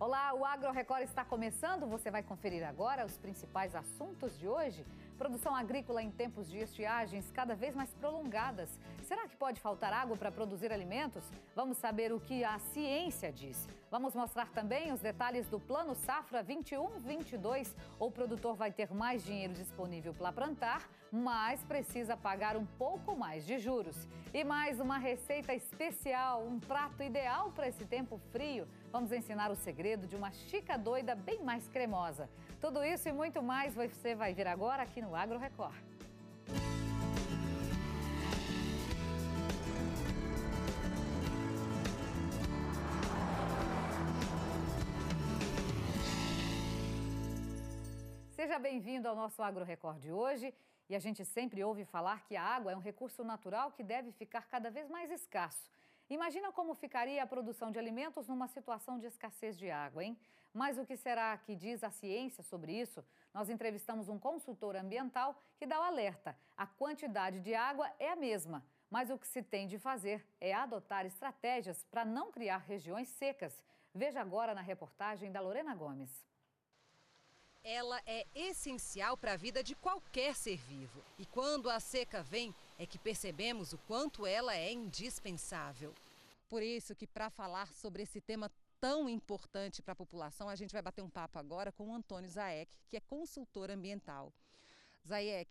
Olá, o Agro Record está começando. Você vai conferir agora os principais assuntos de hoje. Produção agrícola em tempos de estiagens cada vez mais prolongadas. Será que pode faltar água para produzir alimentos? Vamos saber o que a ciência diz. Vamos mostrar também os detalhes do Plano Safra 21-22. O produtor vai ter mais dinheiro disponível para plantar, mas precisa pagar um pouco mais de juros. E mais uma receita especial, um prato ideal para esse tempo frio. Vamos ensinar o segredo de uma chica doida bem mais cremosa. Tudo isso e muito mais você vai ver agora aqui no Agro Record. Seja bem-vindo ao nosso Agro Record de hoje. E a gente sempre ouve falar que a água é um recurso natural que deve ficar cada vez mais escasso. Imagina como ficaria a produção de alimentos numa situação de escassez de água, hein? Mas o que será que diz a ciência sobre isso? Nós entrevistamos um consultor ambiental que dá o alerta. A quantidade de água é a mesma, mas o que se tem de fazer é adotar estratégias para não criar regiões secas. Veja agora na reportagem da Lorena Gomes. Ela é essencial para a vida de qualquer ser vivo. E quando a seca vem, é que percebemos o quanto ela é indispensável. Por isso que para falar sobre esse tema tão importante para a população, a gente vai bater um papo agora com o Antônio Zaek, que é consultor ambiental. Zaek,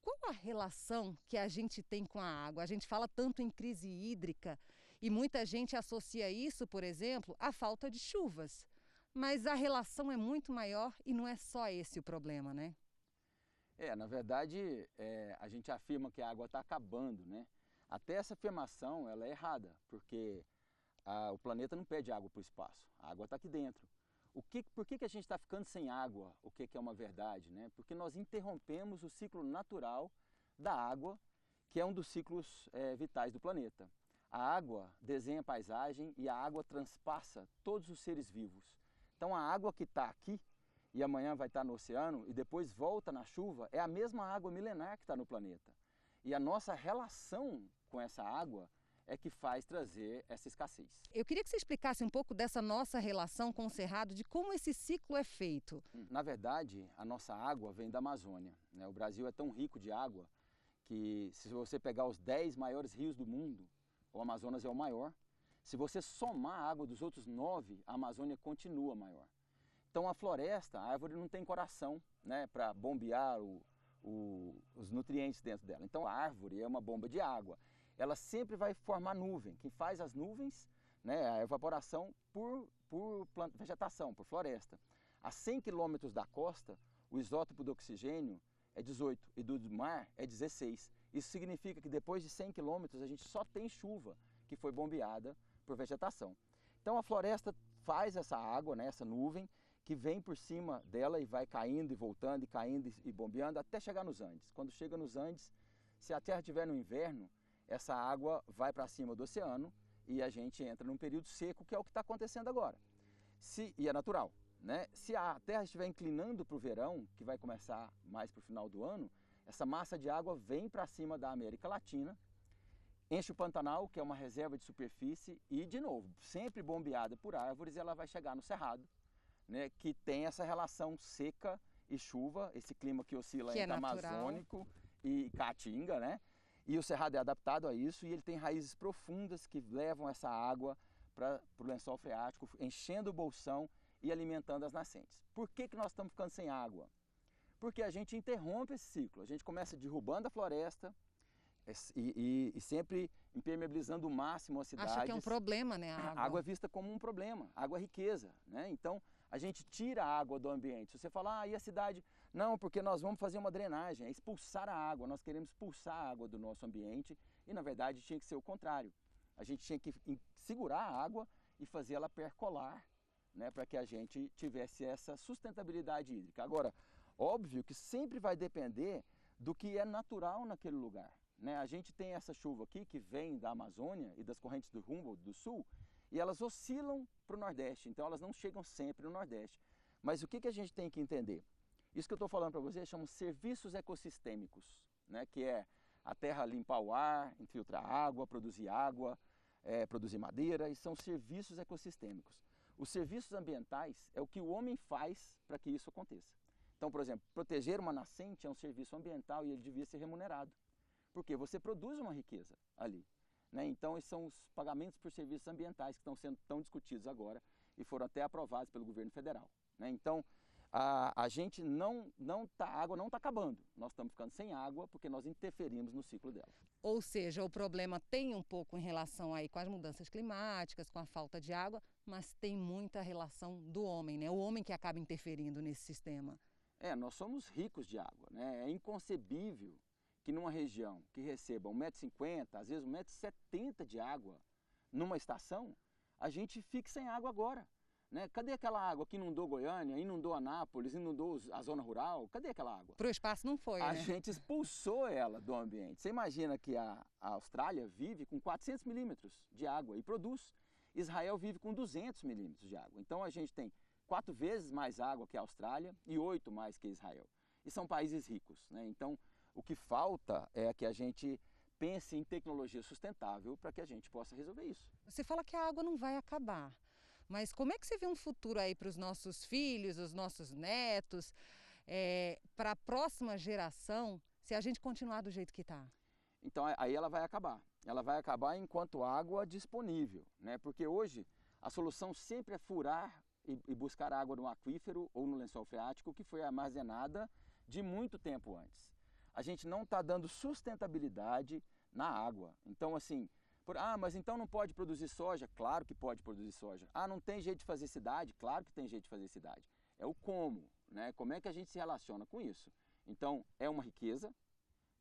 qual a relação que a gente tem com a água? A gente fala tanto em crise hídrica e muita gente associa isso, por exemplo, à falta de chuvas. Mas a relação é muito maior e não é só esse o problema, né? É, na verdade, é, a gente afirma que a água está acabando, né? Até essa afirmação ela é errada, porque a, o planeta não pede água para o espaço, a água está aqui dentro. O que, por que, que a gente está ficando sem água? O que, que é uma verdade? Né? Porque nós interrompemos o ciclo natural da água, que é um dos ciclos é, vitais do planeta. A água desenha a paisagem e a água transpassa todos os seres vivos. Então a água que está aqui e amanhã vai estar no oceano e depois volta na chuva é a mesma água milenar que está no planeta. E a nossa relação com essa água é que faz trazer essa escassez. Eu queria que você explicasse um pouco dessa nossa relação com o Cerrado, de como esse ciclo é feito. Hum, na verdade, a nossa água vem da Amazônia. Né? O Brasil é tão rico de água que se você pegar os 10 maiores rios do mundo, o Amazonas é o maior, se você somar a água dos outros nove, a Amazônia continua maior. Então a floresta, a árvore não tem coração né, para bombear o, o, os nutrientes dentro dela. Então a árvore é uma bomba de água. Ela sempre vai formar nuvem. Quem faz as nuvens né, a evaporação por, por vegetação, por floresta. A 100 quilômetros da costa, o isótopo do oxigênio é 18 e do mar é 16. Isso significa que depois de 100 quilômetros a gente só tem chuva que foi bombeada por vegetação. Então a floresta faz essa água, né, essa nuvem, que vem por cima dela e vai caindo e voltando e caindo e bombeando até chegar nos Andes. Quando chega nos Andes, se a Terra estiver no inverno, essa água vai para cima do oceano e a gente entra num período seco, que é o que está acontecendo agora. Se, e é natural. Né? Se a Terra estiver inclinando para o verão, que vai começar mais para o final do ano, essa massa de água vem para cima da América Latina enche o Pantanal, que é uma reserva de superfície, e, de novo, sempre bombeada por árvores, ela vai chegar no Cerrado, né, que tem essa relação seca e chuva, esse clima que oscila que é entre é amazônico e caatinga, né? E o Cerrado é adaptado a isso e ele tem raízes profundas que levam essa água para o lençol freático, enchendo o bolsão e alimentando as nascentes. Por que, que nós estamos ficando sem água? Porque a gente interrompe esse ciclo, a gente começa derrubando a floresta, é e, e, e, sempre impermeabilizando o máximo a cidade. Acha que é um problema, né? A água. água é vista como um problema, água é riqueza, né? Então a gente tira a água do ambiente. Você falar, ah, e a cidade? Não, porque nós vamos fazer uma drenagem, é expulsar a água, nós queremos expulsar a água do nosso ambiente e na verdade tinha que ser o contrário. A gente tinha que segurar a água e fazer ela percolar, né? Para que a gente tivesse essa sustentabilidade hídrica. Agora, óbvio que sempre vai depender do que é natural naquele lugar. Né? A gente tem essa chuva aqui que vem da Amazônia e das correntes do Humboldt do sul e elas oscilam para o Nordeste, então elas não chegam sempre no Nordeste. Mas o que, que a gente tem que entender? Isso que eu estou falando para vocês chamam serviços ecossistêmicos, né? que é a terra limpar o ar, infiltrar água, produzir água, é, produzir madeira, e são serviços ecossistêmicos. Os serviços ambientais é o que o homem faz para que isso aconteça. Então, por exemplo, proteger uma nascente é um serviço ambiental e ele devia ser remunerado. Porque você produz uma riqueza ali. Né? Então, esses são os pagamentos por serviços ambientais que estão sendo tão discutidos agora e foram até aprovados pelo governo federal. Né? Então, a, a gente não, não tá, a água não está acabando. Nós estamos ficando sem água porque nós interferimos no ciclo dela. Ou seja, o problema tem um pouco em relação aí com as mudanças climáticas, com a falta de água, mas tem muita relação do homem, né? O homem que acaba interferindo nesse sistema. É, nós somos ricos de água, né? É inconcebível que numa região que receba 1,50m, às vezes 1,70m de água numa estação, a gente fique sem água agora. Né? Cadê aquela água que inundou Goiânia, inundou Anápolis, inundou a zona rural? Cadê aquela água? Para o espaço não foi, A né? gente expulsou ela do ambiente. Você imagina que a, a Austrália vive com 400 milímetros de água e produz. Israel vive com 200 milímetros de água. Então a gente tem quatro vezes mais água que a Austrália e oito mais que Israel. E são países ricos. Né? Então o que falta é que a gente pense em tecnologia sustentável para que a gente possa resolver isso. Você fala que a água não vai acabar. Mas como é que você vê um futuro aí para os nossos filhos, os nossos netos, é, para a próxima geração, se a gente continuar do jeito que está? Então aí ela vai acabar. Ela vai acabar enquanto água disponível, né? Porque hoje a solução sempre é furar e, e buscar água no aquífero ou no lençol freático que foi armazenada de muito tempo antes. A gente não está dando sustentabilidade na água. Então assim, por, ah, mas então não pode produzir soja? Claro que pode produzir soja. Ah, não tem jeito de fazer cidade? Claro que tem jeito de fazer cidade. É o como, né? Como é que a gente se relaciona com isso? Então, é uma riqueza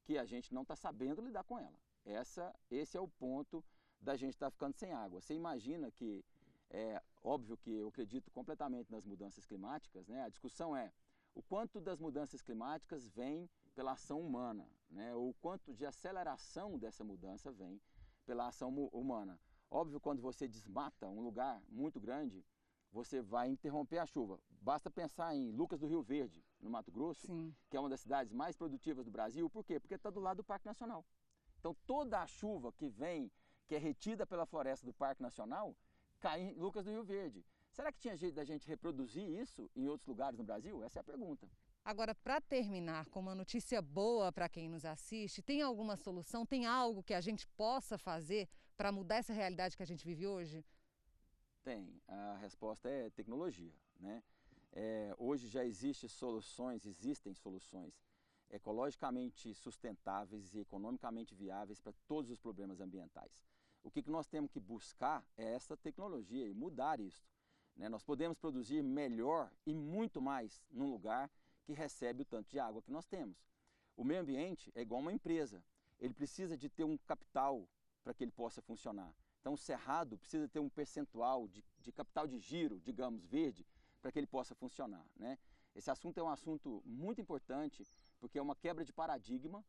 que a gente não está sabendo lidar com ela. Essa, esse é o ponto da gente estar tá ficando sem água. Você imagina que, é óbvio que eu acredito completamente nas mudanças climáticas, né? A discussão é o quanto das mudanças climáticas vem pela ação humana, né? O quanto de aceleração dessa mudança vem pela ação humana. Óbvio, quando você desmata um lugar muito grande, você vai interromper a chuva. Basta pensar em Lucas do Rio Verde, no Mato Grosso, Sim. que é uma das cidades mais produtivas do Brasil. Por quê? Porque está do lado do Parque Nacional. Então, toda a chuva que vem, que é retida pela floresta do Parque Nacional, cai em Lucas do Rio Verde. Será que tinha jeito da gente reproduzir isso em outros lugares no Brasil? Essa é a pergunta. Agora, para terminar com uma notícia boa para quem nos assiste, tem alguma solução? Tem algo que a gente possa fazer para mudar essa realidade que a gente vive hoje? Tem. A resposta é tecnologia. Né? É, hoje já existem soluções, existem soluções ecologicamente sustentáveis e economicamente viáveis para todos os problemas ambientais. O que, que nós temos que buscar é essa tecnologia e mudar isso. Né? Nós podemos produzir melhor e muito mais num lugar que recebe o tanto de água que nós temos. O meio ambiente é igual uma empresa, ele precisa de ter um capital para que ele possa funcionar. Então o cerrado precisa ter um percentual de, de capital de giro, digamos, verde, para que ele possa funcionar. Né? Esse assunto é um assunto muito importante, porque é uma quebra de paradigma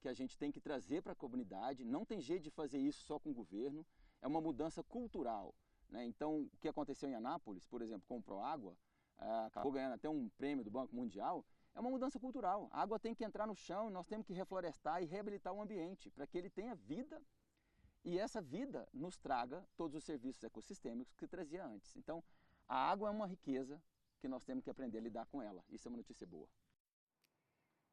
que a gente tem que trazer para a comunidade. Não tem jeito de fazer isso só com o governo, é uma mudança cultural. Né? Então, o que aconteceu em Anápolis, por exemplo, com o Proágua, acabou ganhando até um prêmio do Banco Mundial, é uma mudança cultural. A água tem que entrar no chão nós temos que reflorestar e reabilitar o ambiente para que ele tenha vida e essa vida nos traga todos os serviços ecossistêmicos que trazia antes. Então, a água é uma riqueza que nós temos que aprender a lidar com ela. Isso é uma notícia boa.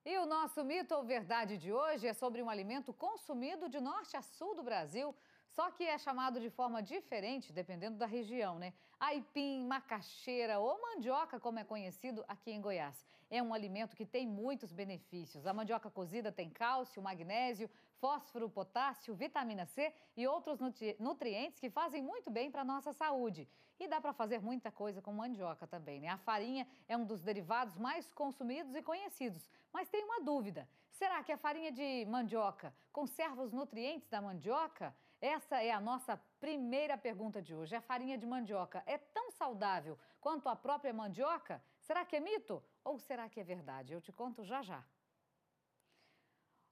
E o nosso mito ou verdade de hoje é sobre um alimento consumido de norte a sul do Brasil, só que é chamado de forma diferente dependendo da região, né? Aipim, macaxeira ou mandioca, como é conhecido aqui em Goiás. É um alimento que tem muitos benefícios. A mandioca cozida tem cálcio, magnésio, fósforo, potássio, vitamina C e outros nutri nutrientes que fazem muito bem para a nossa saúde. E dá para fazer muita coisa com mandioca também, né? A farinha é um dos derivados mais consumidos e conhecidos. Mas tem uma dúvida: será que a farinha de mandioca conserva os nutrientes da mandioca? Essa é a nossa primeira pergunta de hoje. A farinha de mandioca é tão saudável quanto a própria mandioca? Será que é mito ou será que é verdade? Eu te conto já já.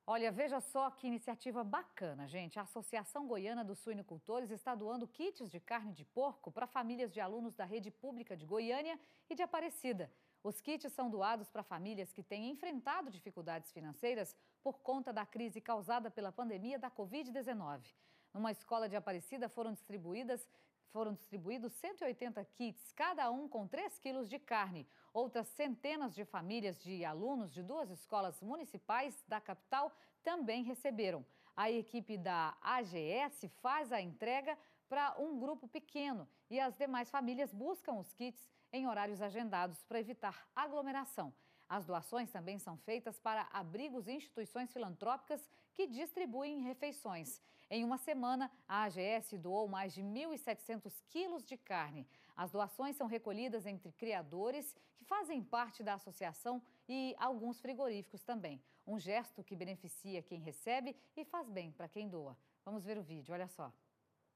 Olha, veja só que iniciativa bacana, gente. A Associação Goiana dos Suinocultores está doando kits de carne de porco para famílias de alunos da rede pública de Goiânia e de Aparecida. Os kits são doados para famílias que têm enfrentado dificuldades financeiras por conta da crise causada pela pandemia da Covid-19. Numa escola de Aparecida foram distribuídas foram distribuídos 180 kits, cada um com 3 quilos de carne. Outras centenas de famílias de alunos de duas escolas municipais da capital também receberam. A equipe da AGS faz a entrega para um grupo pequeno e as demais famílias buscam os kits em horários agendados para evitar aglomeração. As doações também são feitas para abrigos e instituições filantrópicas que distribuem refeições. Em uma semana, a AGS doou mais de 1.700 quilos de carne. As doações são recolhidas entre criadores que fazem parte da associação e alguns frigoríficos também. Um gesto que beneficia quem recebe e faz bem para quem doa. Vamos ver o vídeo, olha só.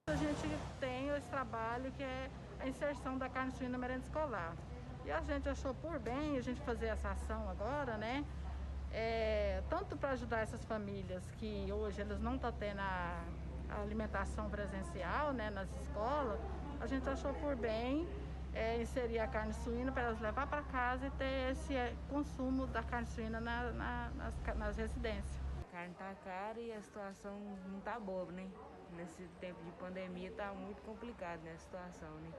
A gente tem esse trabalho que é a inserção da carne suína na merenda escolar. E a gente achou por bem a gente fazer essa ação agora, né? É, tanto para ajudar essas famílias que hoje eles não estão tá tendo a, a, alimentação presencial né, nas escolas, a gente achou por bem é, inserir a carne suína para elas levar para casa e ter esse é, consumo da carne suína na, na, nas, nas residências. A carne está cara e a situação não está boa, né? Nesse tempo de pandemia está muito complicado né, a situação, né?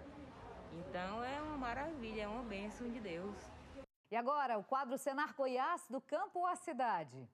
Então é uma maravilha, é uma bênção de Deus. E agora, o quadro Senar Goiás do campo à cidade.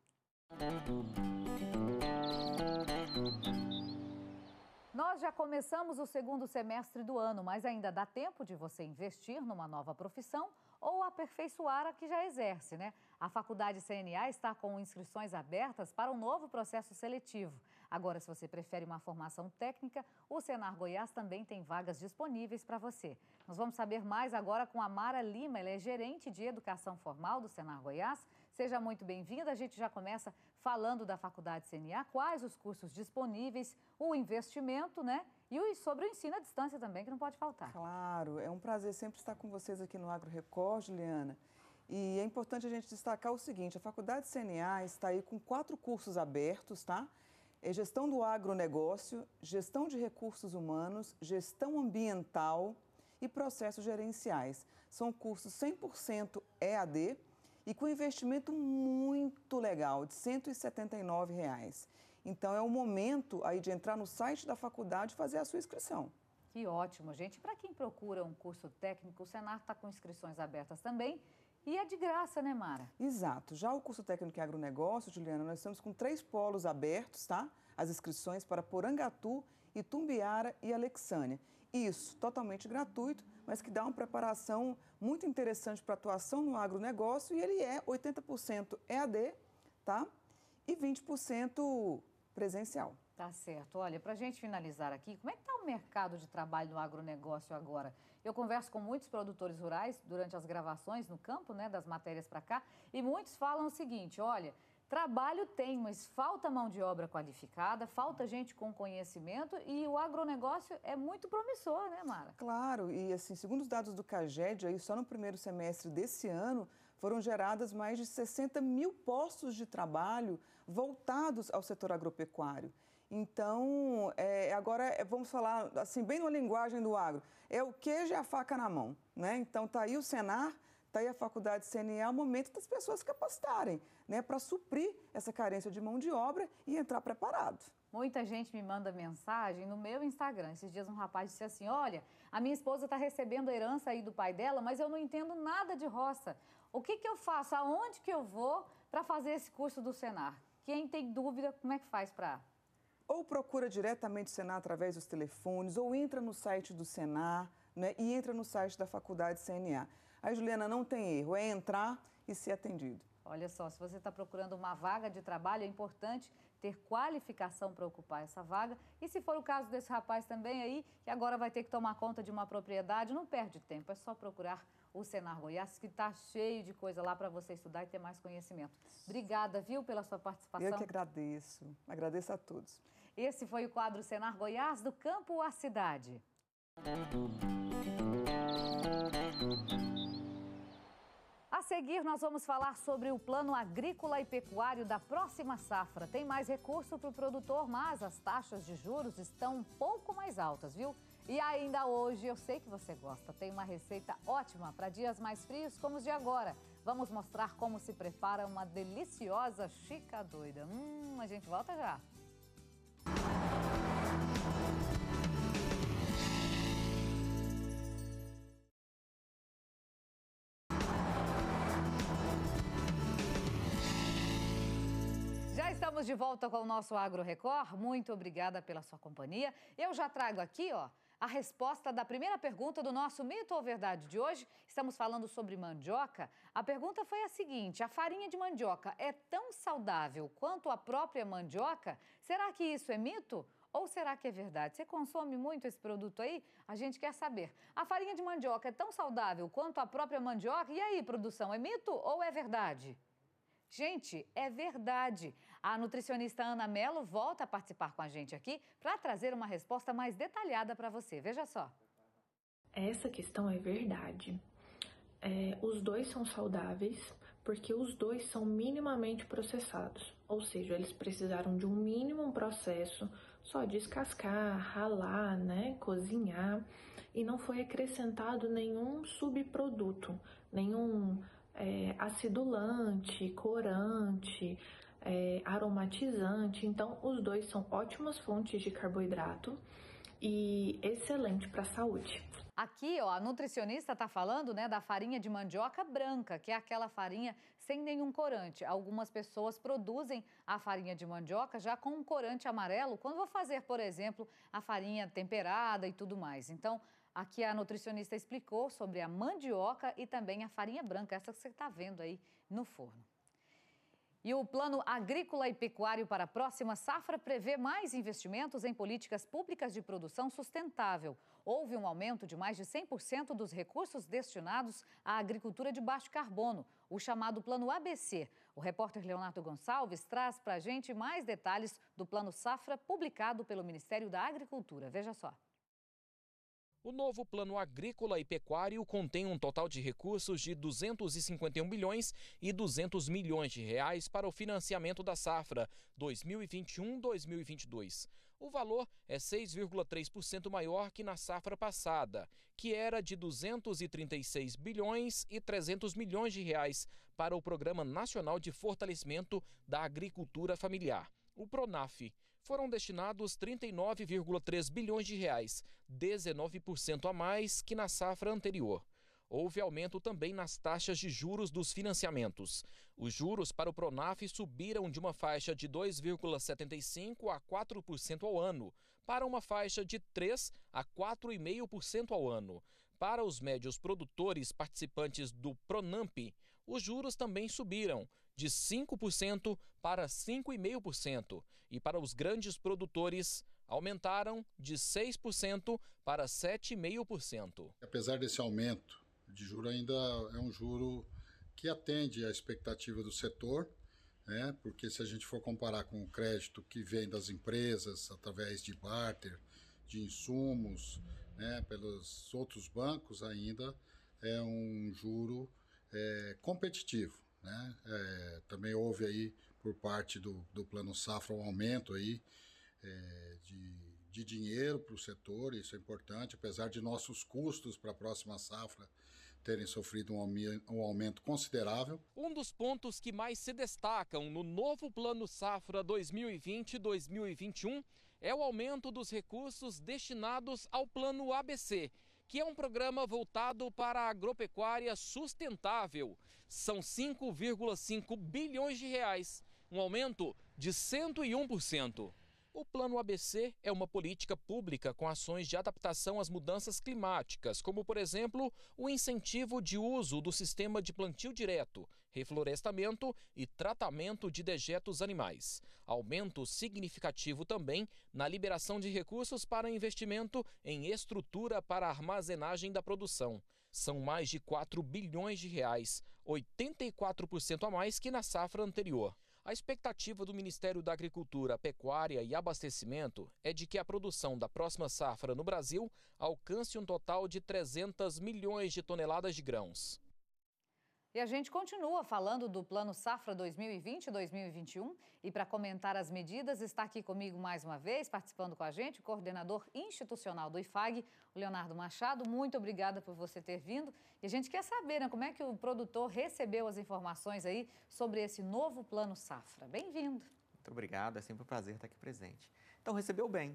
Nós já começamos o segundo semestre do ano, mas ainda dá tempo de você investir numa nova profissão ou aperfeiçoar a que já exerce, né? A Faculdade CNA está com inscrições abertas para um novo processo seletivo. Agora, se você prefere uma formação técnica, o Senar Goiás também tem vagas disponíveis para você. Nós vamos saber mais agora com a Mara Lima, ela é gerente de educação formal do Senar Goiás. Seja muito bem-vinda. A gente já começa falando da Faculdade CNA, quais os cursos disponíveis, o investimento, né? E sobre o ensino à distância também, que não pode faltar. Claro, é um prazer sempre estar com vocês aqui no Agro Record, Juliana. E é importante a gente destacar o seguinte: a Faculdade CNA está aí com quatro cursos abertos, tá? É gestão do agronegócio, gestão de recursos humanos, gestão ambiental e processos gerenciais. São cursos 100% EAD e com investimento muito legal, de 179 reais. Então é o momento aí de entrar no site da faculdade e fazer a sua inscrição. Que ótimo, gente. Para quem procura um curso técnico, o Senar está com inscrições abertas também. E é de graça, né, Mara? Exato. Já o curso técnico em agronegócio, Juliana, nós estamos com três polos abertos, tá? As inscrições para Porangatu, Itumbiara e Alexânia. Isso totalmente gratuito, mas que dá uma preparação muito interessante para atuação no agronegócio e ele é 80% EAD, tá? E 20% presencial. Tá certo. Olha, para a gente finalizar aqui, como é que está o mercado de trabalho no agronegócio agora? Eu converso com muitos produtores rurais durante as gravações no campo, né, das matérias para cá, e muitos falam o seguinte: olha, trabalho tem, mas falta mão de obra qualificada, falta gente com conhecimento e o agronegócio é muito promissor, né, Mara? Claro, e assim, segundo os dados do CAGED, aí só no primeiro semestre desse ano foram geradas mais de 60 mil postos de trabalho voltados ao setor agropecuário. Então, é, agora é, vamos falar assim, bem numa linguagem do agro, é o queijo e a faca na mão. Né? Então, está aí o Senar, está aí a Faculdade CNA, é o momento das pessoas capacitarem né, para suprir essa carência de mão de obra e entrar preparado. Muita gente me manda mensagem no meu Instagram. Esses dias um rapaz disse assim: Olha, a minha esposa está recebendo a herança aí do pai dela, mas eu não entendo nada de roça. O que, que eu faço? Aonde que eu vou para fazer esse curso do Senar? Quem tem dúvida, como é que faz para ou procura diretamente o Senar através dos telefones, ou entra no site do Senar né, e entra no site da Faculdade CNA. Aí, Juliana, não tem erro, é entrar e ser atendido. Olha só, se você está procurando uma vaga de trabalho, é importante ter qualificação para ocupar essa vaga. E se for o caso desse rapaz também aí, que agora vai ter que tomar conta de uma propriedade, não perde tempo, é só procurar o Senar Goiás, que está cheio de coisa lá para você estudar e ter mais conhecimento. Obrigada, viu, pela sua participação. Eu que agradeço. Agradeço a todos. Esse foi o quadro Senar Goiás, do campo à cidade. A seguir, nós vamos falar sobre o plano agrícola e pecuário da próxima safra. Tem mais recurso para o produtor, mas as taxas de juros estão um pouco mais altas, viu? E ainda hoje, eu sei que você gosta, tem uma receita ótima para dias mais frios como os de agora. Vamos mostrar como se prepara uma deliciosa chica doida. Hum, a gente volta já. Já estamos de volta com o nosso Agro Record. Muito obrigada pela sua companhia. Eu já trago aqui, ó, a resposta da primeira pergunta do nosso Mito ou Verdade de hoje. Estamos falando sobre mandioca. A pergunta foi a seguinte: a farinha de mandioca é tão saudável quanto a própria mandioca? Será que isso é mito ou será que é verdade? Você consome muito esse produto aí? A gente quer saber. A farinha de mandioca é tão saudável quanto a própria mandioca? E aí, produção, é mito ou é verdade? Gente, é verdade. A nutricionista Ana Mello volta a participar com a gente aqui para trazer uma resposta mais detalhada para você. Veja só. Essa questão é verdade. É, os dois são saudáveis porque os dois são minimamente processados, ou seja, eles precisaram de um mínimo processo só descascar, ralar, né, cozinhar e não foi acrescentado nenhum subproduto, nenhum é, acidulante, corante, é, aromatizante. Então, os dois são ótimas fontes de carboidrato e excelente para a saúde. Aqui, ó, a nutricionista está falando né, da farinha de mandioca branca, que é aquela farinha sem nenhum corante. Algumas pessoas produzem a farinha de mandioca já com um corante amarelo, quando vou fazer, por exemplo, a farinha temperada e tudo mais. Então, Aqui a nutricionista explicou sobre a mandioca e também a farinha branca, essa que você está vendo aí no forno. E o Plano Agrícola e Pecuário para a próxima safra prevê mais investimentos em políticas públicas de produção sustentável. Houve um aumento de mais de 100% dos recursos destinados à agricultura de baixo carbono, o chamado Plano ABC. O repórter Leonardo Gonçalves traz para a gente mais detalhes do Plano Safra publicado pelo Ministério da Agricultura. Veja só. O novo Plano Agrícola e Pecuário contém um total de recursos de 251 bilhões e 200 milhões de reais para o financiamento da safra 2021-2022. O valor é 6,3% maior que na safra passada, que era de 236 bilhões e 300 milhões de reais para o Programa Nacional de Fortalecimento da Agricultura Familiar, o PRONAF foram destinados 39,3 bilhões de reais, 19% a mais que na safra anterior. Houve aumento também nas taxas de juros dos financiamentos. Os juros para o Pronaf subiram de uma faixa de 2,75% a 4% ao ano, para uma faixa de 3% a 4,5% ao ano. Para os médios produtores participantes do Pronamp, os juros também subiram, de 5% para 5,5%, e para os grandes produtores aumentaram de 6% para 7,5%. Apesar desse aumento de juro, ainda é um juro que atende à expectativa do setor, né? porque se a gente for comparar com o crédito que vem das empresas através de barter, de insumos, né? pelos outros bancos, ainda é um juro é, competitivo. Né? É, também houve aí por parte do, do Plano Safra um aumento aí é, de, de dinheiro para o setor, isso é importante, apesar de nossos custos para a próxima safra terem sofrido um aumento considerável. Um dos pontos que mais se destacam no novo Plano Safra 2020-2021 é o aumento dos recursos destinados ao Plano ABC, que é um programa voltado para a agropecuária sustentável. São 5,5 bilhões de reais, um aumento de 101%. O Plano ABC é uma política pública com ações de adaptação às mudanças climáticas, como, por exemplo, o incentivo de uso do sistema de plantio direto, reflorestamento e tratamento de dejetos animais. Aumento significativo também na liberação de recursos para investimento em estrutura para armazenagem da produção. São mais de 4 bilhões de reais, 84% a mais que na safra anterior. A expectativa do Ministério da Agricultura, Pecuária e Abastecimento é de que a produção da próxima safra no Brasil alcance um total de 300 milhões de toneladas de grãos. E a gente continua falando do Plano Safra 2020-2021 e para comentar as medidas está aqui comigo mais uma vez, participando com a gente, o coordenador institucional do IFAG, o Leonardo Machado. Muito obrigada por você ter vindo. E a gente quer saber né, como é que o produtor recebeu as informações aí sobre esse novo Plano Safra. Bem-vindo. Muito obrigado, é sempre um prazer estar aqui presente. Então, recebeu bem.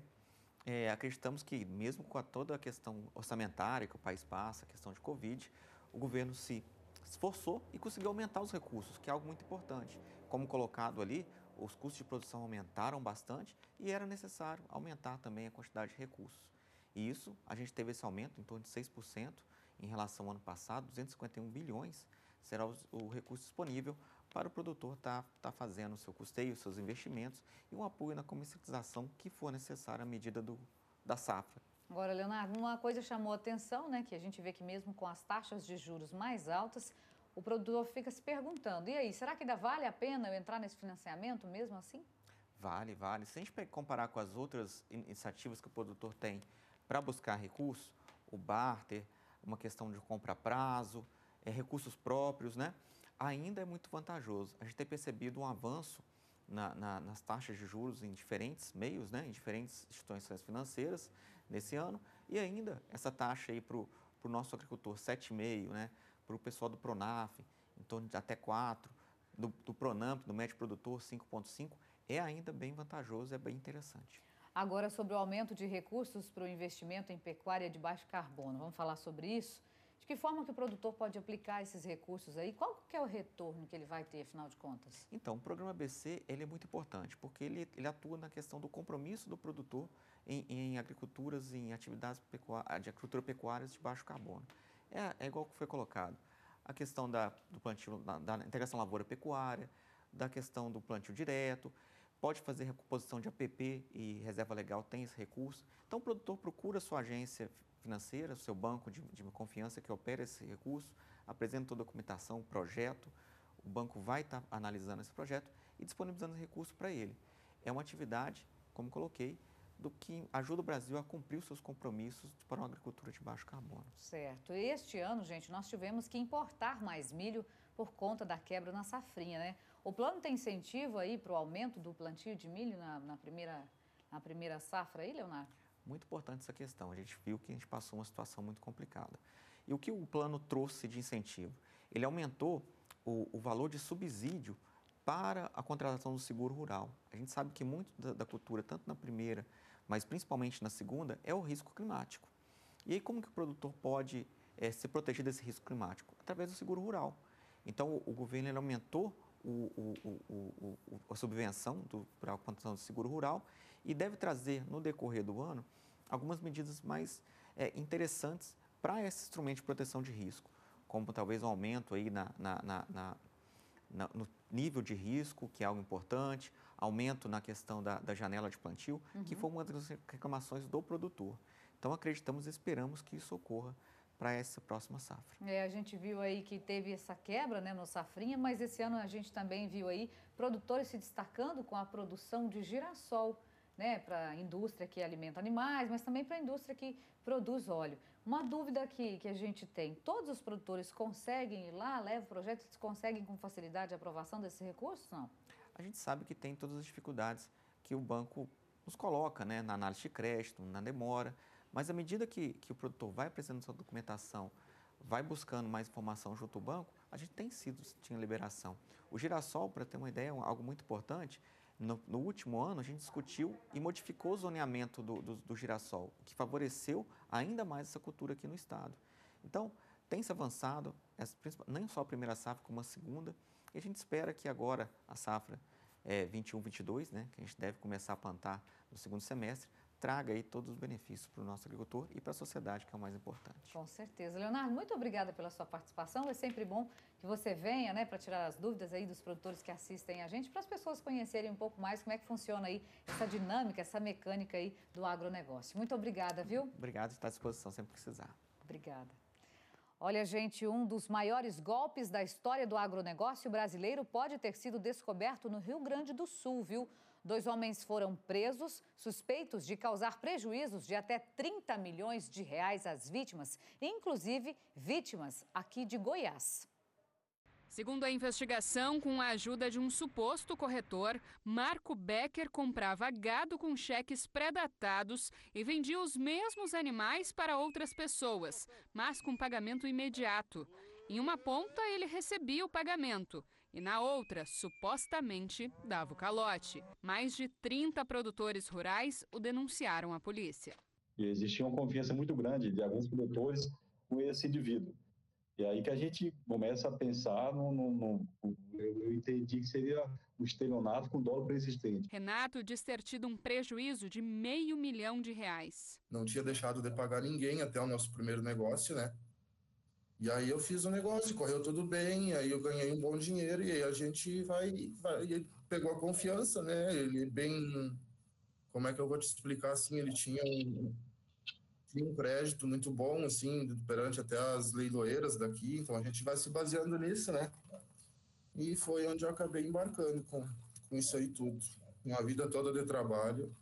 É, acreditamos que mesmo com a toda a questão orçamentária que o país passa, a questão de Covid, o governo se esforçou e conseguiu aumentar os recursos, que é algo muito importante. Como colocado ali, os custos de produção aumentaram bastante e era necessário aumentar também a quantidade de recursos. E isso, a gente teve esse aumento em torno de 6% em relação ao ano passado, 251 bilhões será o, recurso disponível para o produtor estar tá, tá fazendo o seu custeio, seus investimentos e um apoio na comercialização que for necessário à medida do, da safra. Agora, Leonardo, uma coisa chamou a atenção, né, que a gente vê que mesmo com as taxas de juros mais altas, o produtor fica se perguntando, e aí, será que ainda vale a pena eu entrar nesse financiamento mesmo assim? Vale, vale. Se a gente comparar com as outras iniciativas que o produtor tem para buscar recursos, o barter, uma questão de compra a prazo, é, recursos próprios, né? ainda é muito vantajoso. A gente tem percebido um avanço na, na, nas taxas de juros em diferentes meios, né? em diferentes instituições financeiras nesse ano, e ainda essa taxa aí para o nosso agricultor 7,5%, né? para o pessoal do Pronaf, em torno de até 4%, do, do Pronamp, do médio produtor 5,5%, é ainda bem vantajoso, é bem interessante. Agora, sobre o aumento de recursos para o investimento em pecuária de baixo carbono, vamos falar sobre isso? De que forma que o produtor pode aplicar esses recursos aí? Qual que é o retorno que ele vai ter, afinal de contas? Então, o programa BC ele é muito importante, porque ele, ele atua na questão do compromisso do produtor em, em agriculturas, em atividades de agricultura pecuárias de baixo carbono. É, é igual que foi colocado. A questão da, do plantio, da, da integração lavoura-pecuária, da questão do plantio direto, pode fazer recomposição de APP e reserva legal tem esse recurso. Então, o produtor procura sua agência financeira, o seu banco de, de confiança que opera esse recurso, apresenta toda a documentação, projeto, o banco vai estar tá analisando esse projeto e disponibilizando recurso para ele. É uma atividade, como coloquei, do que ajuda o Brasil a cumprir os seus compromissos para uma agricultura de baixo carbono. Certo. E este ano, gente, nós tivemos que importar mais milho por conta da quebra na safrinha, né? O plano tem incentivo aí para o aumento do plantio de milho na, na, primeira, na primeira safra aí, Leonardo? Muito importante essa questão. A gente viu que a gente passou uma situação muito complicada. E o que o plano trouxe de incentivo? Ele aumentou o, o valor de subsídio para a contratação do seguro rural. A gente sabe que muito da, da cultura, tanto na primeira, mas principalmente na segunda, é o risco climático. E aí, como que o produtor pode é, se proteger desse risco climático? Através do seguro rural. Então, o, o governo aumentou o, o, a subvenção para a contratação do seguro rural e deve trazer, no decorrer do ano, algumas medidas mais é, interessantes para esse instrumento de proteção de risco, como talvez um aumento aí na, na, na, na, no nível de risco, que é algo importante, aumento na questão da, da janela de plantio, uhum. que foi uma das reclamações do produtor. Então, acreditamos e esperamos que isso ocorra para essa próxima safra. É, a gente viu aí que teve essa quebra né, no safrinha, mas esse ano a gente também viu aí produtores se destacando com a produção de girassol né, para a indústria que alimenta animais, mas também para a indústria que produz óleo. Uma dúvida aqui que a gente tem: todos os produtores conseguem ir lá, levam o projeto, eles conseguem com facilidade a aprovação desse recurso? Não? A gente sabe que tem todas as dificuldades que o banco nos coloca, né, na análise de crédito, na demora, mas à medida que, que o produtor vai apresentando sua documentação, vai buscando mais informação junto ao banco, a gente tem sido, tinha liberação. O girassol, para ter uma ideia, é algo muito importante, no, no, último ano, a gente discutiu e modificou o zoneamento do, do, do girassol, que favoreceu ainda mais essa cultura aqui no estado. Então, tem se avançado, não só a primeira safra, como a segunda, e a gente espera que agora a safra é, 21-22, né, que a gente deve começar a plantar no segundo semestre, traga aí todos os benefícios para o nosso agricultor e para a sociedade, que é o mais importante. Com certeza. Leonardo, muito obrigada pela sua participação. É sempre bom que você venha né, para tirar as dúvidas aí dos produtores que assistem a gente, para as pessoas conhecerem um pouco mais como é que funciona aí essa dinâmica, essa mecânica aí do agronegócio. Muito obrigada, viu? Obrigado, está à disposição sempre que precisar. Obrigada. Olha, gente, um dos maiores golpes da história do agronegócio brasileiro pode ter sido descoberto no Rio Grande do Sul, viu? Dois homens foram presos, suspeitos de causar prejuízos de até 30 milhões de reais às vítimas, inclusive vítimas aqui de Goiás. Segundo a investigação, com a ajuda de um suposto corretor, Marco Becker comprava gado com cheques pré-datados e vendia os mesmos animais para outras pessoas, mas com pagamento imediato. Em uma ponta, ele recebia o pagamento e na outra, supostamente, dava o calote. Mais de 30 produtores rurais o denunciaram à polícia. E existia uma confiança muito grande de alguns produtores com esse indivíduo. E aí que a gente começa a pensar no. no, no eu, eu, entendi que seria o estelionato com dólar persistente. Renato diz ter tido um prejuízo de meio milhão de reais. Não tinha deixado de pagar ninguém até o nosso primeiro negócio, né? E aí eu fiz o negócio, correu tudo bem, aí eu ganhei um bom dinheiro e aí a gente vai, vai pegou a confiança, né? Ele bem, como é que eu vou te explicar assim? Ele tinha um, tinha um crédito muito bom, assim, perante até as leiloeiras daqui, então a gente vai se baseando nisso, né? E foi onde eu acabei embarcando com, com isso aí tudo. Uma vida toda de trabalho,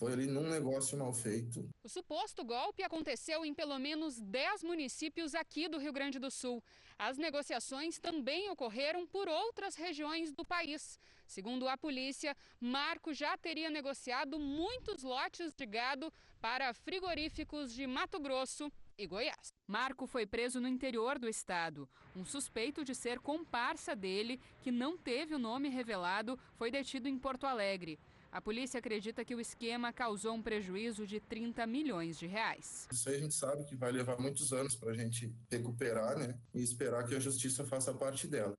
foi ali num negócio mal feito. O suposto golpe aconteceu em pelo menos 10 municípios aqui do Rio Grande do Sul. As negociações também ocorreram por outras regiões do país. Segundo a polícia, Marco já teria negociado muitos lotes de gado para frigoríficos de Mato Grosso e Goiás. Marco foi preso no interior do estado. Um suspeito de ser comparsa dele, que não teve o nome revelado, foi detido em Porto Alegre. A polícia acredita que o esquema causou um prejuízo de 30 milhões de reais. Isso aí a gente sabe que vai levar muitos anos para a gente recuperar, né? E esperar que a justiça faça parte dela.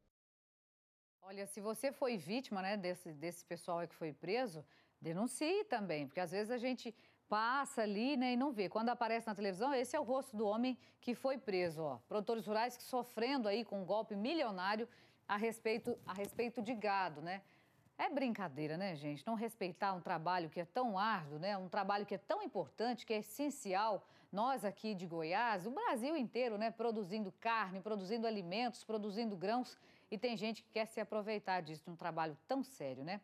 Olha, se você foi vítima, né, desse, desse pessoal que foi preso, denuncie também, porque às vezes a gente passa ali né, e não vê. Quando aparece na televisão, esse é o rosto do homem que foi preso. Ó. Produtores rurais que sofrendo aí com um golpe milionário a respeito, a respeito de gado, né? É brincadeira, né, gente? Não respeitar um trabalho que é tão árduo, né? Um trabalho que é tão importante, que é essencial. Nós aqui de Goiás, o Brasil inteiro, né? Produzindo carne, produzindo alimentos, produzindo grãos. E tem gente que quer se aproveitar disso, de um trabalho tão sério, né?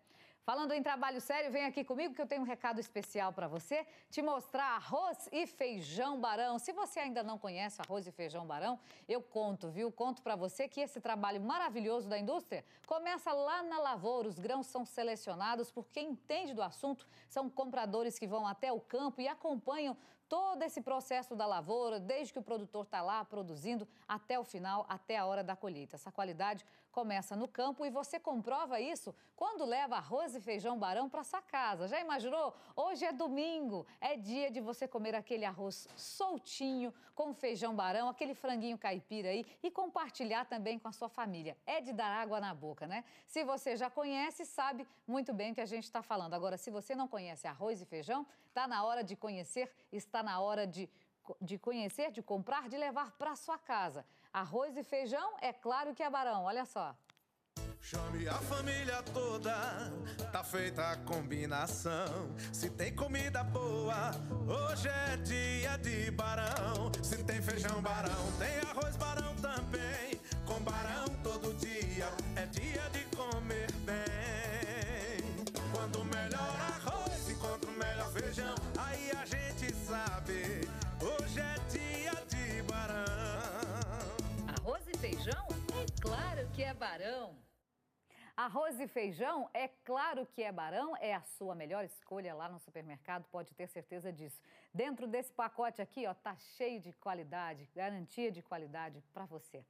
Falando em trabalho sério, vem aqui comigo que eu tenho um recado especial para você, te mostrar arroz e feijão barão. Se você ainda não conhece arroz e feijão barão, eu conto, viu? Conto para você que esse trabalho maravilhoso da indústria começa lá na lavoura. Os grãos são selecionados por quem entende do assunto, são compradores que vão até o campo e acompanham todo esse processo da lavoura, desde que o produtor está lá produzindo até o final, até a hora da colheita. Essa qualidade começa no campo e você comprova isso quando leva arroz e feijão barão para sua casa. Já imaginou? Hoje é domingo, é dia de você comer aquele arroz soltinho com feijão barão, aquele franguinho caipira aí e compartilhar também com a sua família. É de dar água na boca, né? Se você já conhece, sabe muito bem o que a gente está falando. Agora, se você não conhece arroz e feijão, está na hora de conhecer, está na hora de de conhecer, de comprar, de levar para sua casa. Arroz e feijão, é claro que é barão, olha só. Chame a família toda, tá feita a combinação. Se tem comida boa, hoje é dia de barão. Se tem feijão barão, tem arroz barão também. Com barão todo claro que é barão. Arroz e feijão, é claro que é Barão, é a sua melhor escolha lá no supermercado, pode ter certeza disso. Dentro desse pacote aqui, ó, tá cheio de qualidade, garantia de qualidade para você.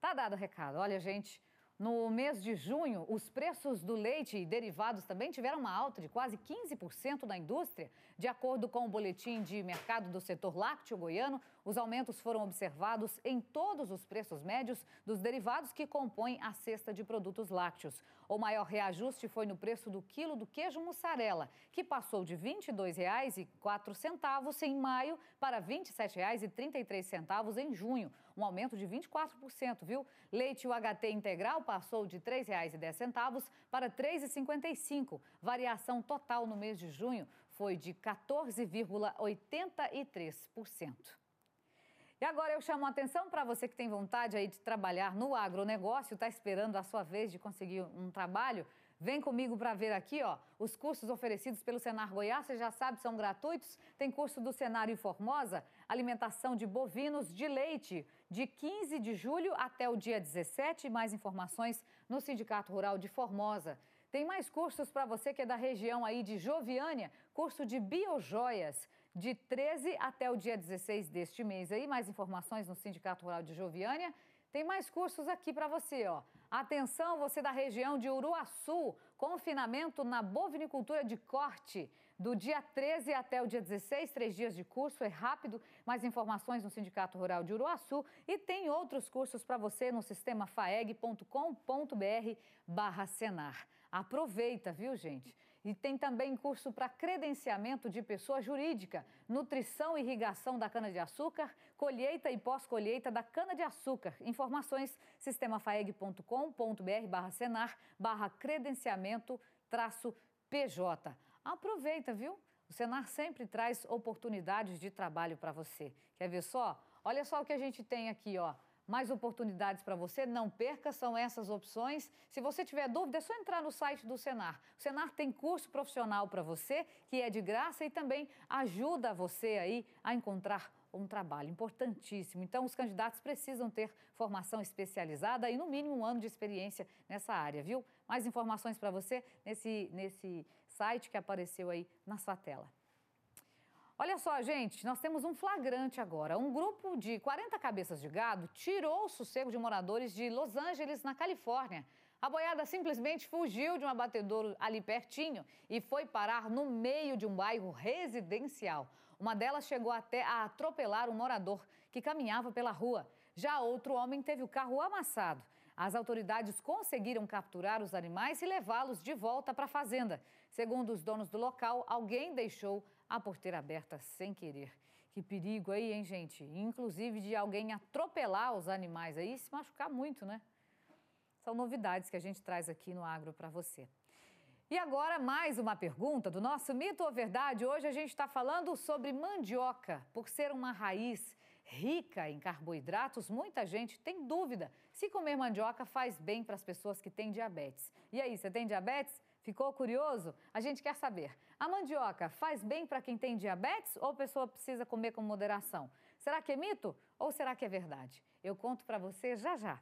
Tá dado o recado. Olha, gente, no mês de junho, os preços do leite e derivados também tiveram uma alta de quase 15% na indústria. De acordo com o boletim de mercado do setor lácteo goiano, os aumentos foram observados em todos os preços médios dos derivados que compõem a cesta de produtos lácteos. O maior reajuste foi no preço do quilo do queijo mussarela, que passou de R$ 22,04 em maio para R$ 27,33 em junho, um aumento de 24%, viu? Leite UHT integral passou de R$ 3,10 para R$ 3,55. Variação total no mês de junho foi de 14,83%. E agora eu chamo a atenção para você que tem vontade aí de trabalhar no agronegócio, está esperando a sua vez de conseguir um trabalho. Vem comigo para ver aqui, ó, os cursos oferecidos pelo Senar Goiás, você já sabe, são gratuitos. Tem curso do Senário Formosa, alimentação de bovinos de leite, de 15 de julho até o dia 17. Mais informações no Sindicato Rural de Formosa. Tem mais cursos para você que é da região aí de Joviânia, curso de biojoias, de 13 até o dia 16 deste mês. Aí mais informações no Sindicato Rural de Joviânia. Tem mais cursos aqui para você, ó. Atenção, você da região de Uruaçu, confinamento na bovinicultura de corte. Do dia 13 até o dia 16, três dias de curso, é rápido. Mais informações no Sindicato Rural de Uruaçu e tem outros cursos para você no sistema faeg.com.br barra Senar. Aproveita, viu, gente? E tem também curso para credenciamento de pessoa jurídica, nutrição e irrigação da cana-de-açúcar, colheita e pós-colheita da cana-de-açúcar. Informações sistemafaeg.com.br barra Senar barra credenciamento traço PJ. Aproveita, viu? O Senar sempre traz oportunidades de trabalho para você. Quer ver só? Olha só o que a gente tem aqui, ó. Mais oportunidades para você, não perca, são essas opções. Se você tiver dúvida, é só entrar no site do Senar. O Senar tem curso profissional para você, que é de graça e também ajuda você aí a encontrar um trabalho importantíssimo. Então, os candidatos precisam ter formação especializada e, no mínimo, um ano de experiência nessa área, viu? Mais informações para você nesse, nesse site que apareceu aí na sua tela. Olha só, gente, nós temos um flagrante agora. Um grupo de 40 cabeças de gado tirou o sossego de moradores de Los Angeles, na Califórnia. A boiada simplesmente fugiu de um abatedouro ali pertinho e foi parar no meio de um bairro residencial. Uma delas chegou até a atropelar um morador que caminhava pela rua. Já outro homem teve o carro amassado. As autoridades conseguiram capturar os animais e levá-los de volta para a fazenda. Segundo os donos do local, alguém deixou a porteira aberta sem querer. Que perigo aí, hein, gente? Inclusive de alguém atropelar os animais aí e se machucar muito, né? São novidades que a gente traz aqui no Agro para você. E agora, mais uma pergunta do nosso Mito ou Verdade. Hoje a gente está falando sobre mandioca. Por ser uma raiz rica em carboidratos, muita gente tem dúvida se comer mandioca faz bem para as pessoas que têm diabetes. E aí, você tem diabetes? Ficou curioso? A gente quer saber. A mandioca faz bem para quem tem diabetes ou a pessoa precisa comer com moderação? Será que é mito ou será que é verdade? Eu conto para você já já.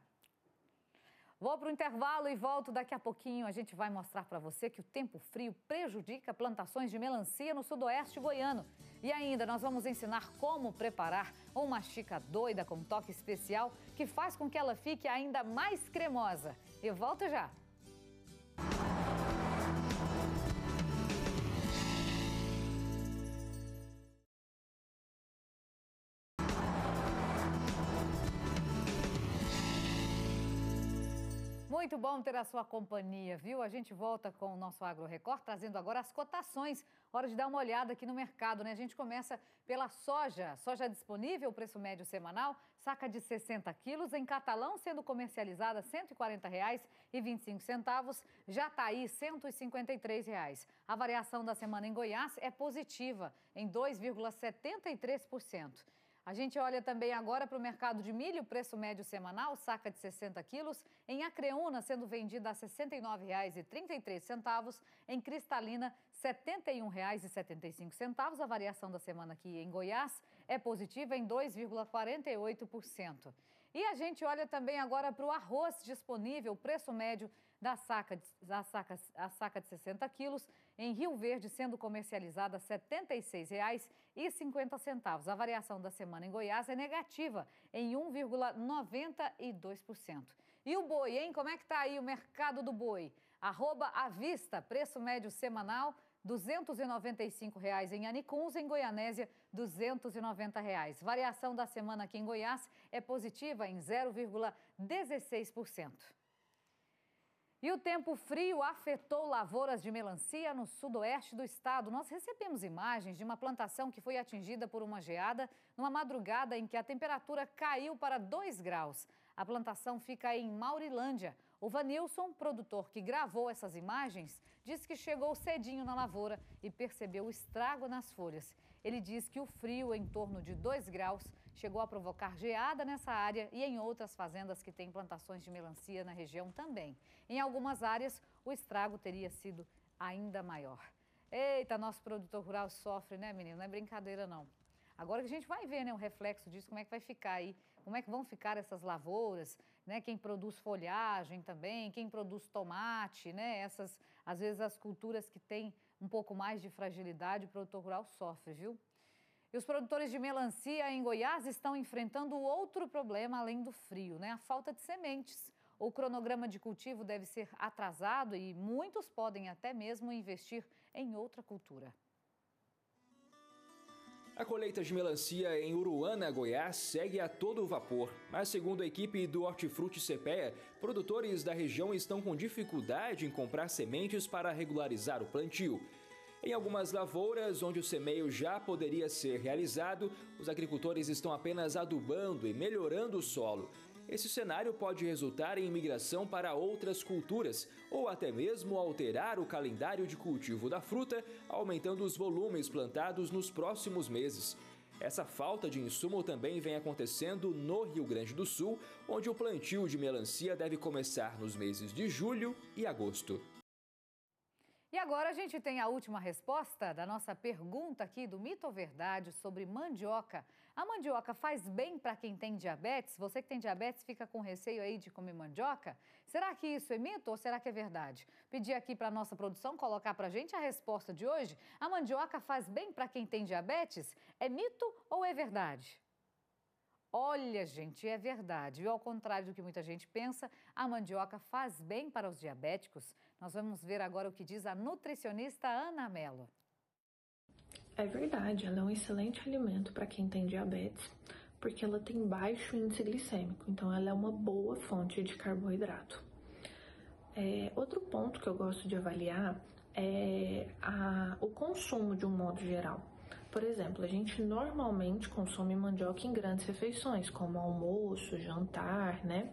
Vou para o intervalo e volto daqui a pouquinho. A gente vai mostrar para você que o tempo frio prejudica plantações de melancia no sudoeste goiano. E ainda nós vamos ensinar como preparar uma chica doida com toque especial que faz com que ela fique ainda mais cremosa. Eu volto já. Muito bom ter a sua companhia, viu? A gente volta com o nosso Agro Record, trazendo agora as cotações. Hora de dar uma olhada aqui no mercado, né? A gente começa pela soja. Soja disponível, preço médio semanal, saca de 60 quilos, em catalão, sendo comercializada R$ 140,25. Jataí, R$ 153,00. A variação da semana em Goiás é positiva, em 2,73%. A gente olha também agora para o mercado de milho, preço médio semanal, saca de 60 quilos, em Acreúna sendo vendida a R$ 69,33, em Cristalina R$ 71,75. A variação da semana aqui em Goiás é positiva em 2,48%. E a gente olha também agora para o arroz disponível, preço médio da saca, da saca, a saca de 60 quilos, em Rio Verde, sendo comercializada R$ 76,50. A variação da semana em Goiás é negativa, em 1,92%. E o boi, hein? Como é que está aí o mercado do boi? Arroba à vista, preço médio semanal R$ 295,00 em Anicuns, em Goianésia, R$ 290,00. Variação da semana aqui em Goiás é positiva em 0,16%. E o tempo frio afetou lavouras de melancia no sudoeste do estado. Nós recebemos imagens de uma plantação que foi atingida por uma geada numa madrugada em que a temperatura caiu para 2 graus. A plantação fica em Maurilândia. O Vanilson, produtor que gravou essas imagens, diz que chegou cedinho na lavoura e percebeu o estrago nas folhas. Ele diz que o frio, em torno de 2 graus, chegou a provocar geada nessa área e em outras fazendas que têm plantações de melancia na região também. Em algumas áreas, o estrago teria sido ainda maior. Eita, nosso produtor rural sofre, né, menino? Não é brincadeira, não. Agora que a gente vai ver né, o reflexo disso, como é que vai ficar aí, como é que vão ficar essas lavouras, né? Quem produz folhagem também, quem produz tomate, né? Essas, às vezes, as culturas que têm um pouco mais de fragilidade, o produtor rural sofre, viu? E os produtores de melancia em Goiás estão enfrentando outro problema além do frio, né? A falta de sementes. O cronograma de cultivo deve ser atrasado e muitos podem até mesmo investir em outra cultura. A colheita de melancia em Uruana, Goiás, segue a todo vapor, mas segundo a equipe do Hortifruti CPEA, produtores da região estão com dificuldade em comprar sementes para regularizar o plantio. Em algumas lavouras, onde o semeio já poderia ser realizado, os agricultores estão apenas adubando e melhorando o solo. Esse cenário pode resultar em migração para outras culturas ou até mesmo alterar o calendário de cultivo da fruta, aumentando os volumes plantados nos próximos meses. Essa falta de insumo também vem acontecendo no Rio Grande do Sul, onde o plantio de melancia deve começar nos meses de julho e agosto. E agora a gente tem a última resposta da nossa pergunta aqui do Mito ou Verdade sobre mandioca. A mandioca faz bem para quem tem diabetes? Você que tem diabetes fica com receio aí de comer mandioca? Será que isso é mito ou será que é verdade? Pedi aqui para a nossa produção colocar para gente a resposta de hoje. A mandioca faz bem para quem tem diabetes? É mito ou é verdade? Olha, gente, é verdade. E ao contrário do que muita gente pensa, a mandioca faz bem para os diabéticos. Nós vamos ver agora o que diz a nutricionista Ana Mello. É verdade, ela é um excelente alimento para quem tem diabetes, porque ela tem baixo índice glicêmico, então ela é uma boa fonte de carboidrato. É, outro ponto que eu gosto de avaliar é a, o consumo de um modo geral. Por exemplo, a gente normalmente consome mandioca em grandes refeições, como almoço, jantar, né?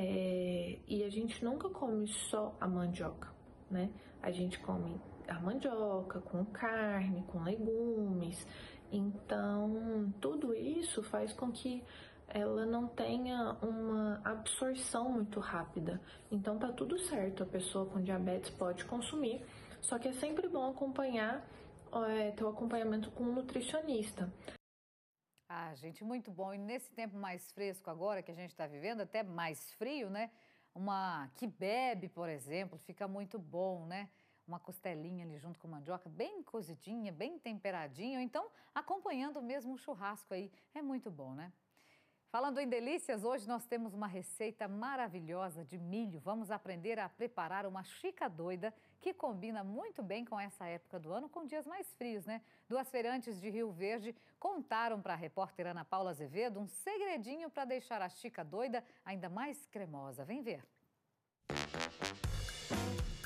É, e a gente nunca come só a mandioca, né? A gente come a mandioca com carne, com legumes. Então, tudo isso faz com que ela não tenha uma absorção muito rápida. Então, tá tudo certo, a pessoa com diabetes pode consumir, só que é sempre bom acompanhar é, ter o acompanhamento com um nutricionista. Ah, gente, muito bom. E nesse tempo mais fresco agora que a gente está vivendo, até mais frio, né? Uma que bebe, por exemplo, fica muito bom, né? Uma costelinha ali junto com mandioca, bem cozidinha, bem temperadinha, ou então acompanhando mesmo um churrasco aí. É muito bom, né? Falando em delícias, hoje nós temos uma receita maravilhosa de milho. Vamos aprender a preparar uma chica doida que combina muito bem com essa época do ano, com dias mais frios, né? Duas feirantes de Rio Verde contaram para a repórter Ana Paula Azevedo um segredinho para deixar a chica doida ainda mais cremosa. Vem ver. A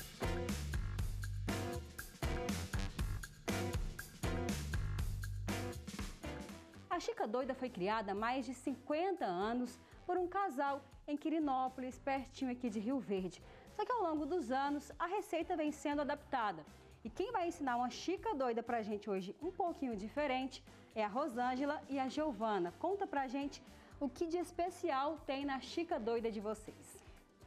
Chica Doida foi criada há mais de 50 anos por um casal em Quirinópolis, pertinho aqui de Rio Verde. Só que ao longo dos anos, a receita vem sendo adaptada. E quem vai ensinar uma Chica Doida pra gente hoje um pouquinho diferente é a Rosângela e a Giovana. Conta pra gente o que de especial tem na Chica Doida de vocês.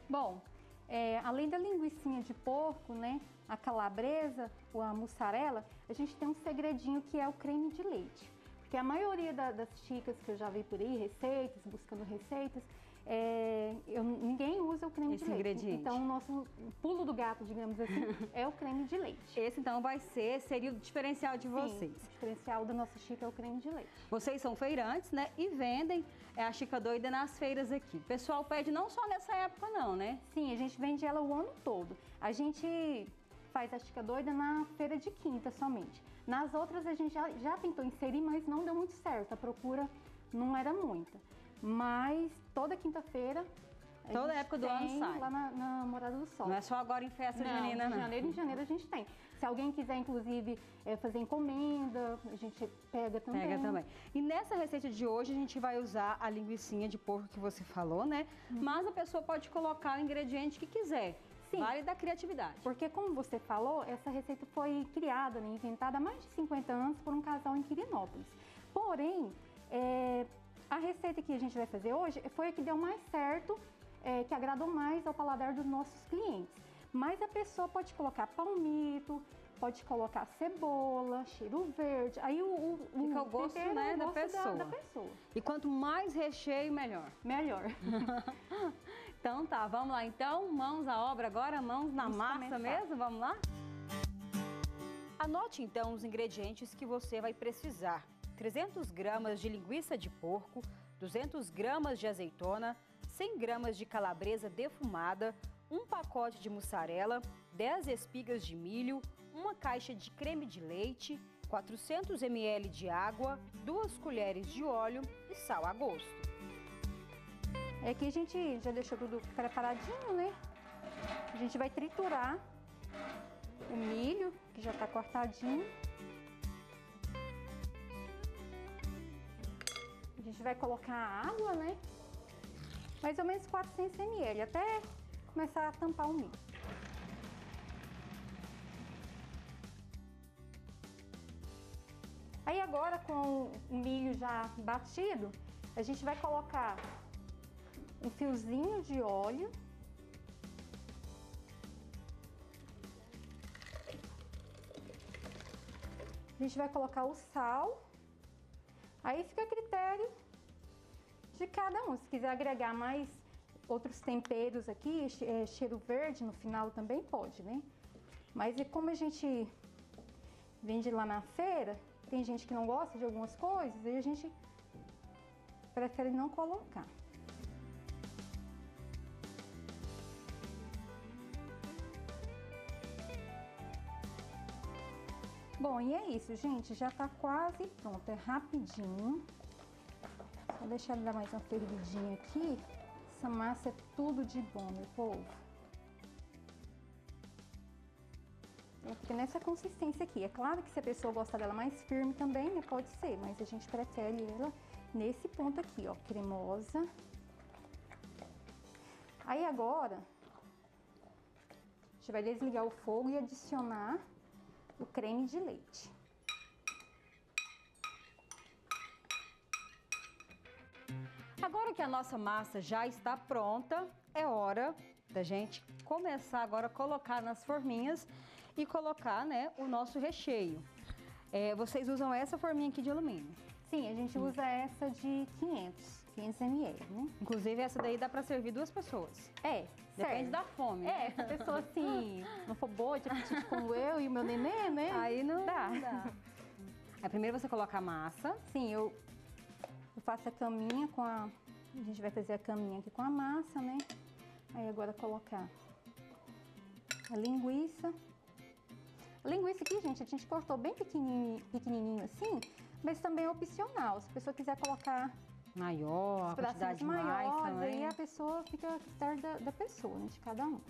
Bom, é, além da linguiçinha de porco, né, a calabresa, ou a mussarela, a gente tem um segredinho que é o creme de leite. Porque a maioria da, das chicas que eu já vi por aí, receitas, buscando receitas, é, eu, ninguém usa o creme Esse de leite. ingrediente. Então, o nosso pulo do gato, digamos assim, é o creme de leite. Esse então vai ser, seria o diferencial de Sim, vocês. O diferencial da nossa chica é o creme de leite. Vocês são feirantes, né? E vendem é, a Chica Doida nas feiras aqui. O pessoal pede não só nessa época, não, né? Sim, a gente vende ela o ano todo. A gente faz a chica doida na feira de quinta somente. Nas outras a gente já, já tentou inserir, mas não deu muito certo. A procura não era muita. Mas toda quinta-feira. Toda época do ano sai. Lá na, na Morada do Sol. Não é só agora em festa não, junina, de não. janeiro em janeiro a gente tem. Se alguém quiser, inclusive, eh, fazer encomenda, a gente pega também. Pega também. E nessa receita de hoje a gente vai usar a linguiçinha de porco que você falou, né? Hum. Mas a pessoa pode colocar o ingrediente que quiser. Sim. Vale da criatividade. Porque, como você falou, essa receita foi criada, né, inventada há mais de 50 anos por um casal em Quirinópolis. Porém, é, a receita que a gente vai fazer hoje foi a que deu mais certo, é, que agradou mais ao paladar dos nossos clientes. Mas a pessoa pode colocar palmito, pode colocar cebola, cheiro verde. Aí o, o, Fica o gosto, tempero, né, o da gosto pessoa. da pessoa. E quanto mais recheio, melhor. Melhor. então tá, vamos lá então. Mãos à obra agora, mãos na Vamos massa começar. mesmo, vamos lá? Anote então os ingredientes que você vai precisar. 300 gramas de linguiça de porco, 200 gramas de azeitona, 100 gramas de calabresa defumada, um pacote de mussarela, 10 espigas de milho, uma caixa de creme de leite, 400 ml de água, 2 colheres de óleo e sal a gosto. É que a gente já deixou tudo preparadinho, né? A gente vai triturar o milho, que já está cortadinho. A gente vai colocar a água, né? Mais ou menos 400 ml, até começar a tampar o milho. Aí agora, com o milho já batido, a gente vai colocar um fiozinho de óleo. A gente vai colocar o sal. Aí fica a critério de cada um. Se quiser agregar mais outros temperos aqui, é, cheiro verde no final também pode, né? Mas e como a gente vende lá na feira, tem gente que não gosta de algumas coisas e a gente prefere não colocar. Bom, e é isso, gente. Já tá quase pronto. É rapidinho. Só deixar ele dar mais uma fervidinha aqui. Essa massa é tudo de bom, meu povo. Ela fica nessa consistência aqui. É claro que se a pessoa gostar dela mais firme também, né, pode ser. Mas a gente prefere ela nesse ponto aqui, ó. Cremosa. Aí agora, a gente vai desligar o fogo e adicionar o creme de leite. Agora que a nossa massa já está pronta, é hora da gente começar agora a colocar nas forminhas e colocar né, o nosso recheio. É, vocês usam essa forminha aqui de alumínio? Sim, a gente usa essa de 500, 500 ml, né? Inclusive essa daí dá para servir duas pessoas. É, Depende serve. da fome. É, se a pessoa assim não for boa de apetite como eu e o meu nenê, né? Aí não dá. dá. Aí primeiro você coloca a massa. Sim, eu, eu faço a caminha com a... A gente vai fazer a caminha aqui com a massa, né? Aí agora colocar a linguiça. A linguiça aqui, gente, a gente cortou bem pequenininho, pequenininho assim, mas também é opcional. Se a pessoa quiser colocar Maior, os a quantidade pedacinhos mais também. aí a pessoa fica a critério da, da pessoa, né? De cada um.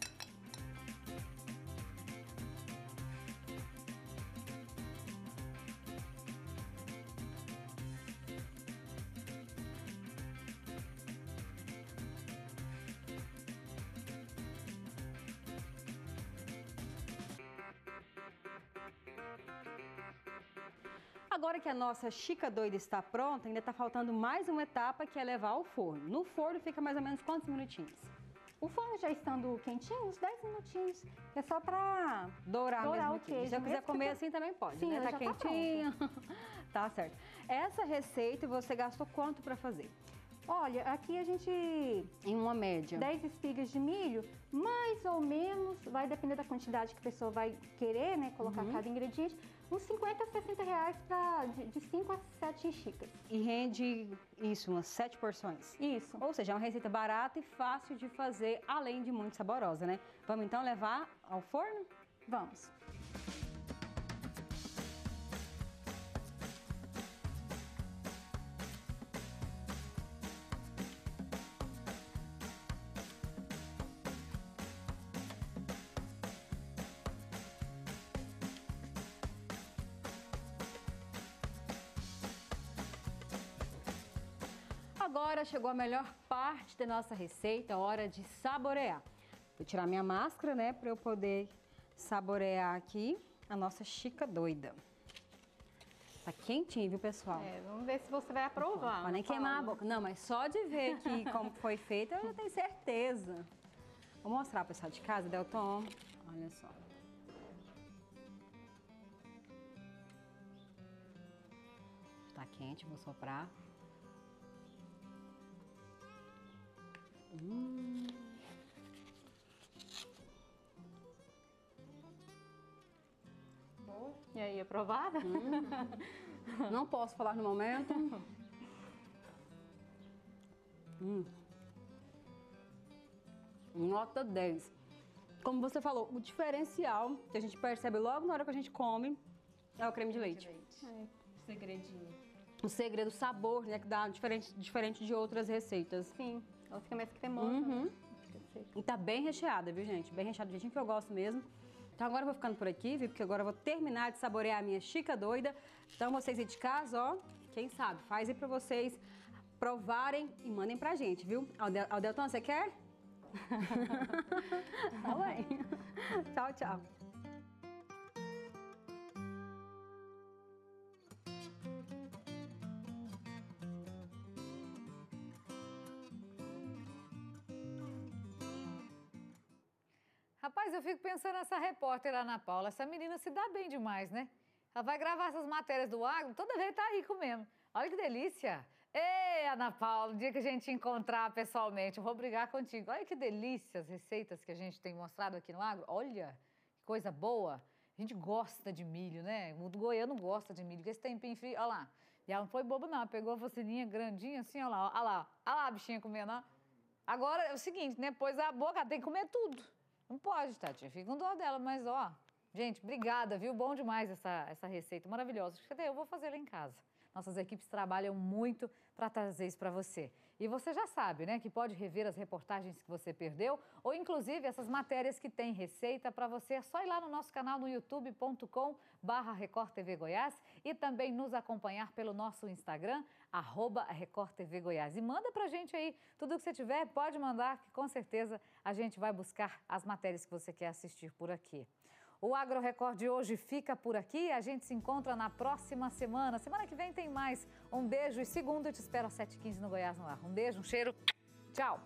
Agora que a nossa chica doida está pronta, ainda está faltando mais uma etapa que é levar ao forno. No forno fica mais ou menos quantos minutinhos? O forno já estando quentinho, uns 10 minutinhos. Que é só pra Dourar, dourar o queijo. Se eu quiser comer fica- assim também pode, Sim, né? Tá tá quentinho. Tá certo. Essa receita você gastou quanto para fazer? Olha, aqui a gente... Em uma média. 10 espigas de milho, mais ou menos, vai depender da quantidade que a pessoa vai querer, né? Colocar Uhum. cada ingrediente. Uns 50 a 60 reais pra, de 5 a 7 xícaras. E rende isso, umas sete porções. Isso. Ou seja, é uma receita barata e fácil de fazer, além de muito saborosa, né? Vamos então levar ao forno? Vamos. Agora chegou a melhor parte da nossa receita, hora de saborear. Vou tirar minha máscara, né, para eu poder saborear aqui a nossa chica doida. Tá quentinho, viu, pessoal? É, vamos ver se você vai aprovar. Pode nem queimar a boca. Não, mas só de ver aqui como foi feito, eu já tenho certeza. Vou mostrar pro pessoal de casa, Delton. Olha só. Tá quente, vou soprar. Hum. E aí, aprovada? Hum. Não posso falar no momento. Hum. Nota 10. Como você falou, o diferencial que a gente percebe logo na hora que a gente come É o creme de leite. É. Segredinho. O segredo, o sabor, né? Que dá diferente, diferente de outras receitas. Sim, ela fica mais cremosa. Uhum. né? E tá bem recheada, viu, gente? Bem recheada, do jeitinho que eu gosto mesmo. Então agora eu vou ficando por aqui, viu? Porque agora eu vou terminar de saborear a minha chica doida. Então vocês aí de casa, ó, quem sabe, faz aí pra vocês provarem e mandem pra gente, viu? Aldel- Aldelton, você quer? tá bem. tchau, tchau. Rapaz, eu fico pensando nessa repórter Ana Paula. Essa menina se dá bem demais, né? Ela vai gravar essas matérias do agro, toda vez tá rico mesmo. Olha que delícia! Ei, Ana Paula, o dia que a gente encontrar pessoalmente, eu vou brigar contigo. Olha que delícia as receitas que a gente tem mostrado aqui no agro. Olha, que coisa boa. A gente gosta de milho, né? O goiano gosta de milho, porque esse tempinho frio, olha lá. E ela não foi boba, não. Ela pegou a focinha grandinha assim, olha lá, olha lá. Olha lá a bichinha comendo, ó. Agora é o seguinte, né? Pôs a boca, tem que comer tudo. Não pode, Tati. Fica com dó dela, mas ó. Gente, obrigada, viu? Bom demais essa, essa receita, maravilhosa. Cadê? Eu vou fazer ela em casa. Nossas equipes trabalham muito para trazer isso para você. E você já sabe, né, que pode rever as reportagens que você perdeu ou inclusive essas matérias que tem receita para você. É só ir lá no nosso canal no youtube.com/barra TV Goiás e também nos acompanhar pelo nosso Instagram arroba Record TV Goiás. E manda pra gente aí tudo que você tiver, pode mandar, que com certeza a gente vai buscar as matérias que você quer assistir por aqui. O Agro Record de hoje fica por aqui. A gente se encontra na próxima semana. Semana que vem tem mais. Um beijo e segunda eu te espero às 7h15 no Goiás no ar. Um beijo, um cheiro. Tchau.